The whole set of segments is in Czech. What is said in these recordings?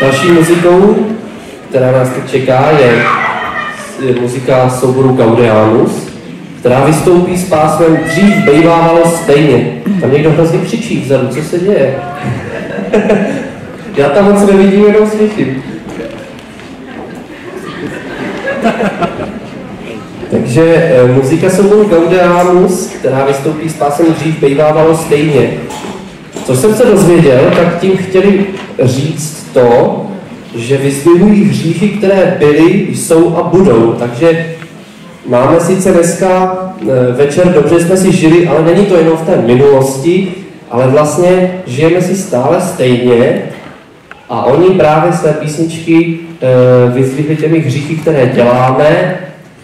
další muzikou, která nás teď čeká, je, je muzika souboru Gaudeamus, která vystoupí s pásmem Dřív bejvávalo stejně. Tam někdo hrozně křičí vzadu, co se děje? Já tam moc nevidím, jenom slyším. Takže e, muzika souboru Gaudeamus, která vystoupí s pásem Dřív bejvávalo stejně. Co jsem se dozvěděl, tak tím chtěli říct to, že vyzdvihují hříchy, které byly, jsou a budou. Takže máme sice dneska e, večer, dobře jsme si žili, ale není to jenom v té minulosti, ale vlastně žijeme si stále stejně a oni právě své písničky e, vyzdvihli těmi hříchy, které děláme,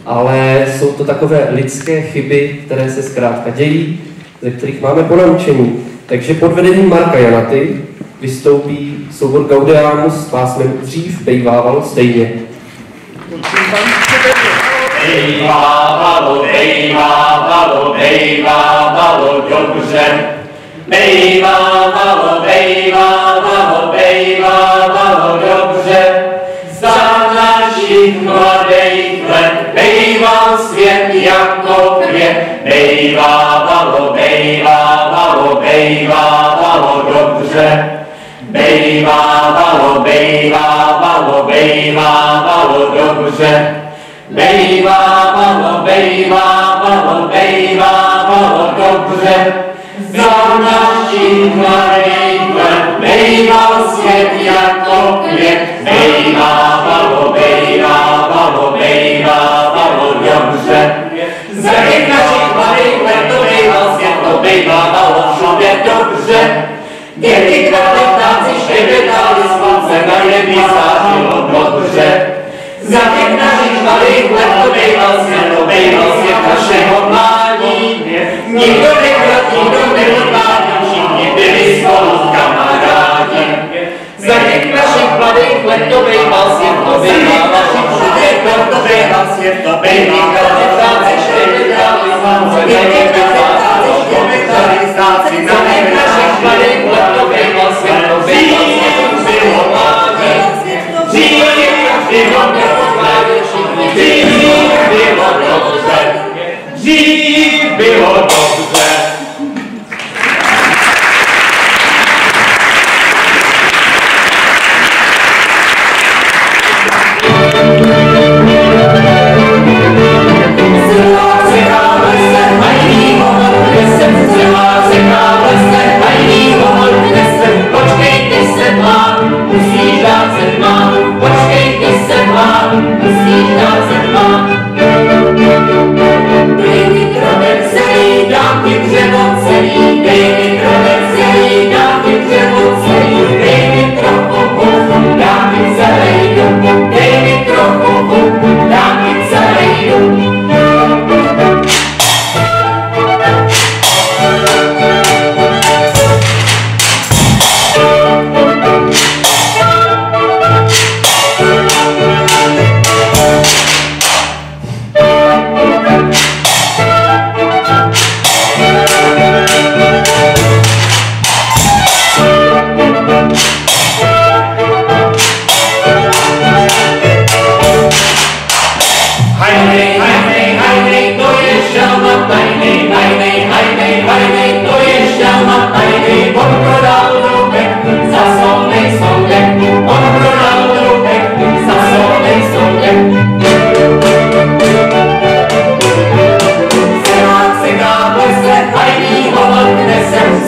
ale jsou to takové lidské chyby, které se zkrátka dějí, ze kterých máme ponaučení. Takže pod vedením Marka Janaty vystoupí soubor Gaudeamus s pásmem Dřív bejvávalo stejně. Bejvávalo, bejvávalo, bejvávalo dobře. Bejvávalo, bejvávalo, bejvávalo dobře. Za našich mladých let bejval svět jako květ. Bejvávalo, bejvávalo, bejvávalo dobře. Bejvávalo, bejvávalo, bejvávalo dobře. Bejvávalo, bejvávalo, bejvávalo dobře. Za našich mladých let bejval svět jako květ. Bejvávalo, bejvávalo, bejvávalo dobře. Za těch našich mladých let to bejval svět, to bejvávalo všude dobře. Děti králi ptáci štěbetali slunce na nebi zářilo dobře. Za těch našich malých let to bejval svět, to bejval svět našeho mládí. Nikdo nekrat, nikdo neodvádí, všichni byli spolu kamarádi. Za těch našich mladých let to bejval svět, to bejval našich všude to bejval svět, to. Za těch našich mladých let to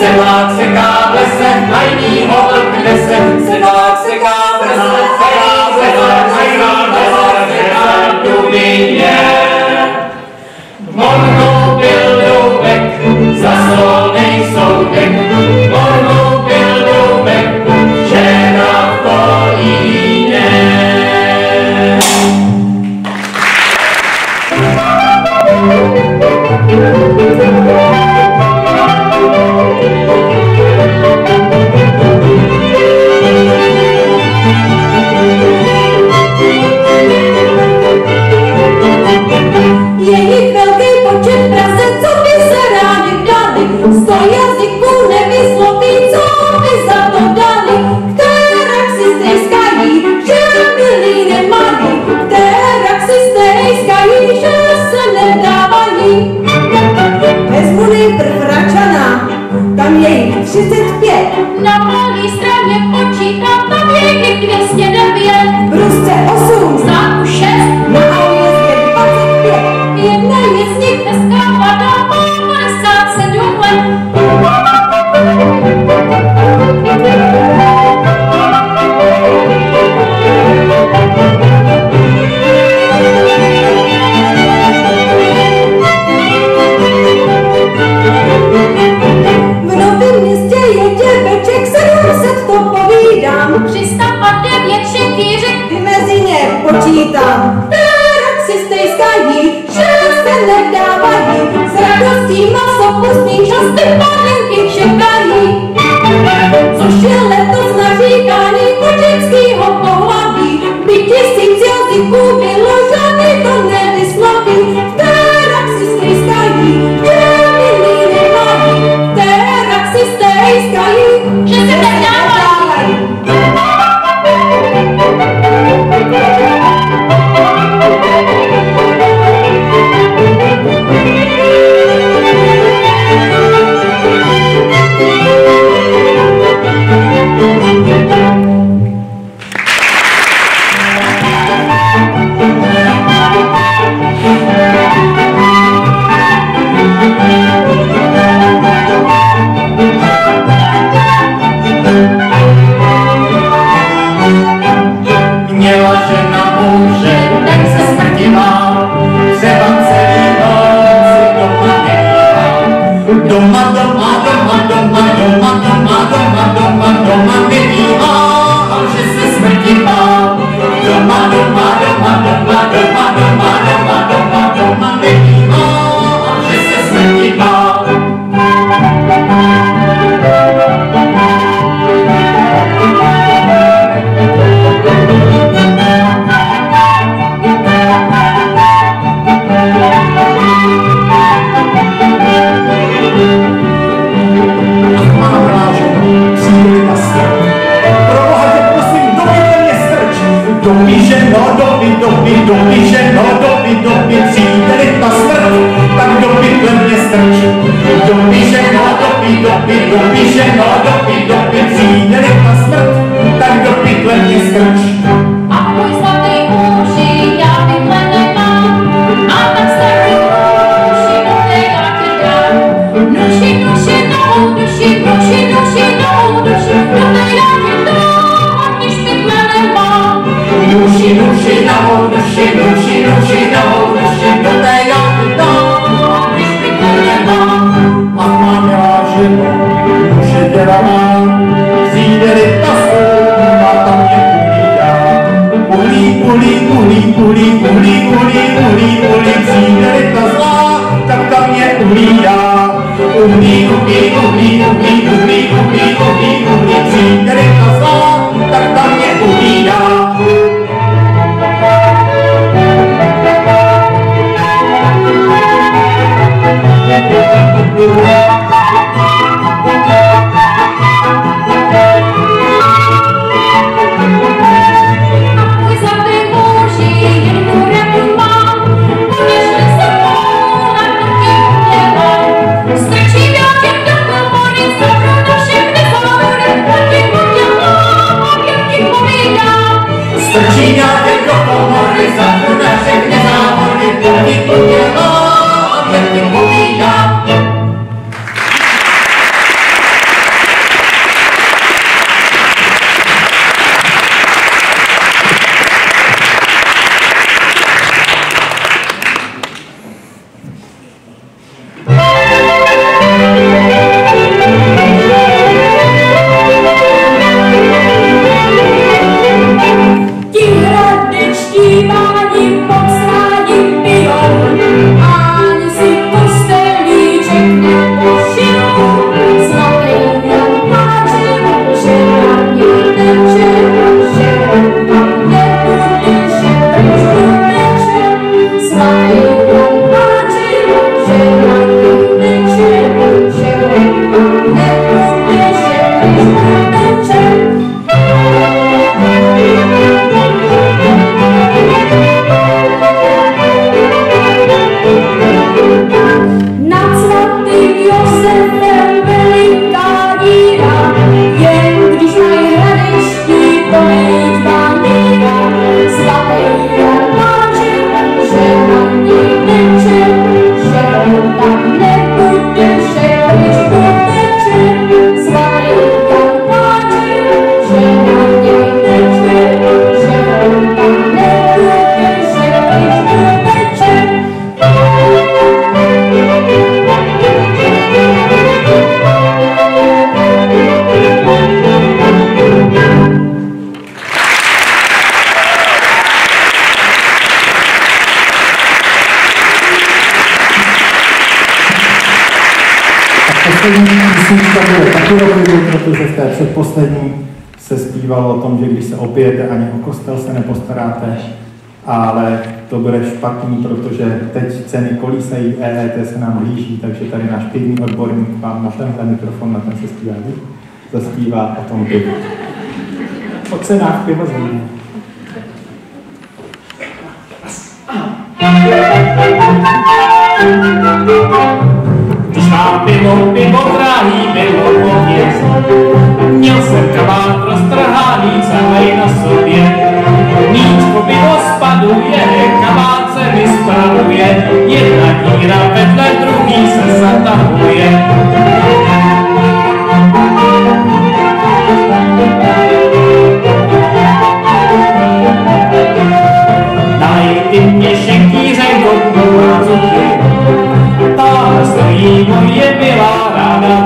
and locks Madonna, Madonna, Madonna, Madonna. Předposlední se zpívalo o tom, že když se opijete, ani o kostel se nepostaráte, ale to bude špatný, protože teď ceny kolísají, EET se nám blíží, takže tady náš pivní odborník vám na tenhle mikrofon, na ten se zpívá, zaspívá o tom pivu. O cenách piva země. Když má pivo, pivo drahý, pivo pověz. Měl jsem kabát roztrhaný, celý na sobě. Po pivo spaduje, kabát se mi spravuje. Jedna díra vedle druhý se zatahuje. Najdi mě šenkýřenko, má zuby, Táhle stojí moje milá, ráda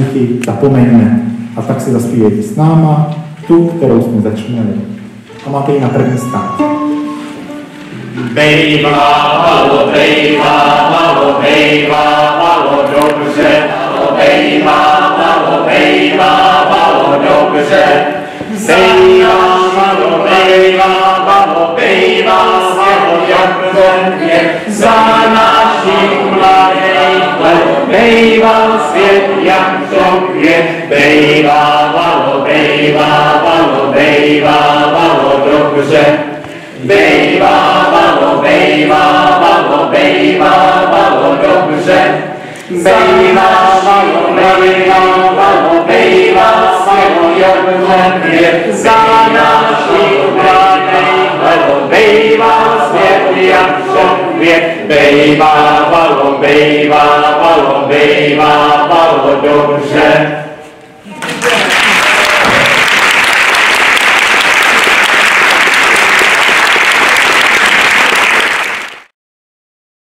hříchy zapomeňme. A tak si zaspívejte s náma tu, kterou jsme začínali. A máte ji na první stát. Bejvávalo, bejvávalo, bejvávalo dobře, bejvávalo, bejvávalo dobře. Bejvávalo, bejvávalo, bejvávalo dobře, za našich mladých let. Bejval svět jak to květ, bejvávalo, bejvávalo, bejvávalo dobře. Bejvávalo, bejvávalo, bejvávalo dobře. Bejvávalo, bejvávalo, bejvávalo dobře. Za našich mladých let bejvá svět jak květ. Bejvávalo, bejvávalo, bejvávalo dobře.